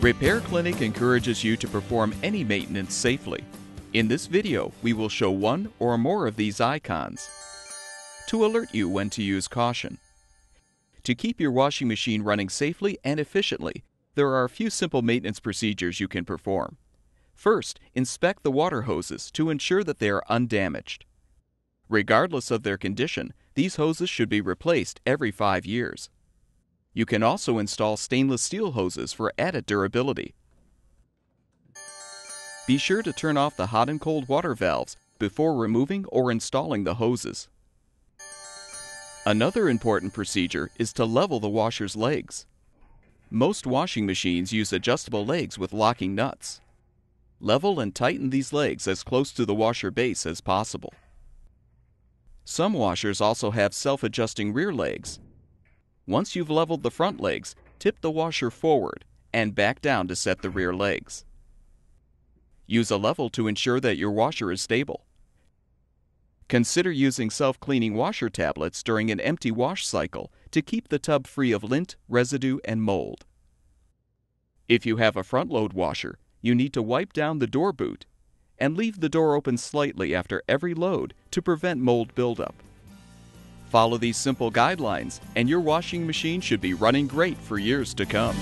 Repair Clinic encourages you to perform any maintenance safely. In this video, we will show one or more of these icons to alert you when to use caution. To keep your washing machine running safely and efficiently, there are a few simple maintenance procedures you can perform. First, inspect the water hoses to ensure that they are undamaged. Regardless of their condition, these hoses should be replaced every five years. You can also install stainless steel hoses for added durability. Be sure to turn off the hot and cold water valves before removing or installing the hoses. Another important procedure is to level the washer's legs. Most washing machines use adjustable legs with locking nuts. Level and tighten these legs as close to the washer base as possible. Some washers also have self-adjusting rear legs. Once you've leveled the front legs, tip the washer forward and back down to set the rear legs. Use a level to ensure that your washer is stable. Consider using self-cleaning washer tablets during an empty wash cycle to keep the tub free of lint, residue, and mold. If you have a front-load washer, you need to wipe down the door boot and leave the door open slightly after every load to prevent mold buildup. Follow these simple guidelines and your washing machine should be running great for years to come.